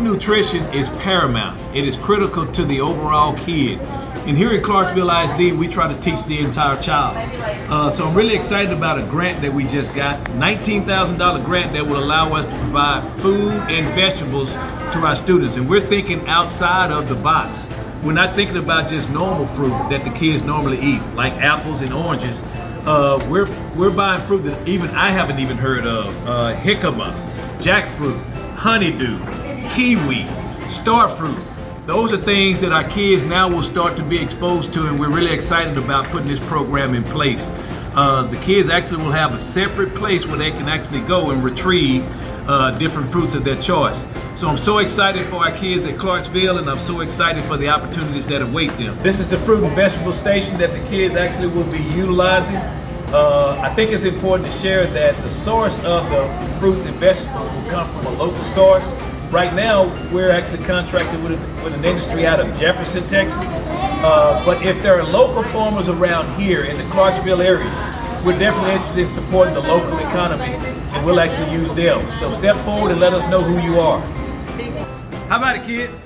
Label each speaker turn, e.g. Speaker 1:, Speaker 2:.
Speaker 1: nutrition is paramount. It is critical to the overall kid. And here at Clarksville ISD, we try to teach the entire child. Uh, so I'm really excited about a grant that we just got, $19,000 grant that will allow us to provide food and vegetables to our students. And we're thinking outside of the box. We're not thinking about just normal fruit that the kids normally eat, like apples and oranges. Uh, we're, we're buying fruit that even I haven't even heard of. Uh, jicama, jackfruit, honeydew, kiwi, star fruit. Those are things that our kids now will start to be exposed to and we're really excited about putting this program in place. Uh, the kids actually will have a separate place where they can actually go and retrieve uh, different fruits of their choice. So I'm so excited for our kids at Clarksville and I'm so excited for the opportunities that await them. This is the fruit and vegetable station that the kids actually will be utilizing. Uh, I think it's important to share that the source of the fruits and vegetables will come from a local source. Right now, we're actually contracted with, with an industry out of Jefferson, Texas. Uh, but if there are local farmers around here in the Clarksville area, we're definitely interested in supporting the local economy and we'll actually use them. So step forward and let us know who you are. How about it, kids?